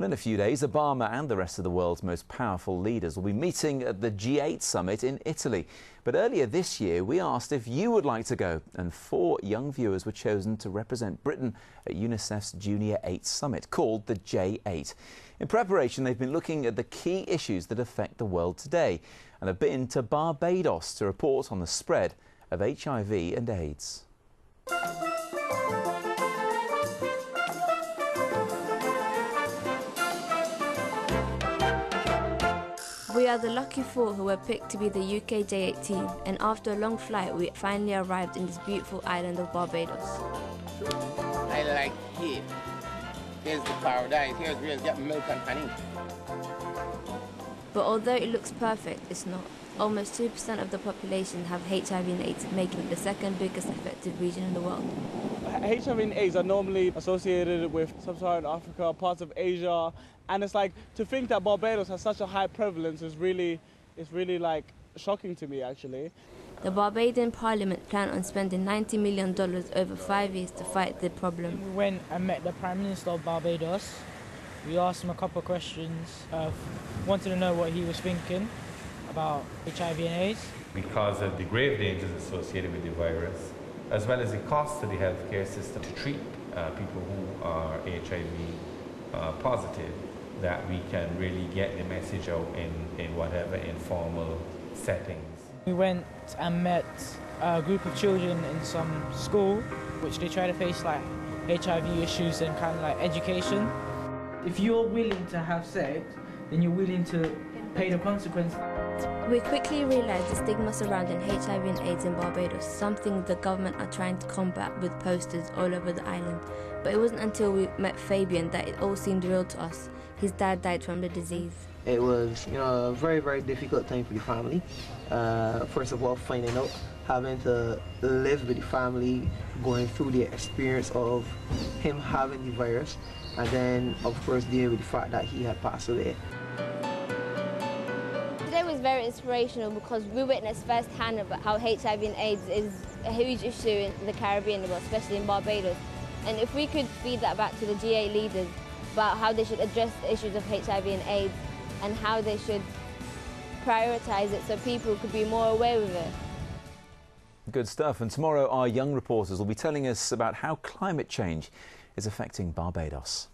Well, in a few days, Obama and the rest of the world's most powerful leaders will be meeting at the G8 summit in Italy. But earlier this year, we asked if you would like to go, and four young viewers were chosen to represent Britain at UNICEF's Junior 8 summit, called the J8. In preparation, they've been looking at the key issues that affect the world today and have been to Barbados to report on the spread of HIV and AIDS. We are the lucky four who were picked to be the UK J8 team, and after a long flight, we finally arrived in this beautiful island of Barbados. I like here. Here's the paradise. Here's where you get milk and honey. But although it looks perfect, it's not. Almost 2% of the population have HIV and AIDS, making it the second biggest affected region in the world. HIV and AIDS are normally associated with sub-Saharan Africa, parts of Asia, and it's like to think that Barbados has such a high prevalence is really, is really like shocking to me actually. The Barbadian Parliament plan on spending $90 million over five years to fight the problem. We went and met the Prime Minister of Barbados. We asked him a couple of questions, uh, wanted to know what he was thinking about HIV and AIDS. Because of the grave dangers associated with the virus, as well as the cost to the healthcare system to treat uh, people who are HIV uh, positive, that we can really get the message out in, in whatever informal settings. We went and met a group of children in some school, which they try to face like HIV issues and kind of like education. If you're willing to have sex, then you're willing to pay the consequence. We quickly realised the stigma surrounding HIV and AIDS in Barbados, something the government are trying to combat with posters all over the island. But it wasn't until we met Fabian that it all seemed real to us. His dad died from the disease. It was, you know, a very, very difficult time for the family. Uh, first of all, finding out, having to live with the family, going through the experience of him having the virus, and then, of course, dealing with the fact that he had passed away. Was very inspirational because we witnessed firsthand about how HIV and AIDS is a huge issue in the Caribbean, especially in Barbados. And if we could feed that back to the G8 leaders about how they should address the issues of HIV and AIDS and how they should prioritise it so people could be more aware of it. Good stuff. And tomorrow, our young reporters will be telling us about how climate change is affecting Barbados.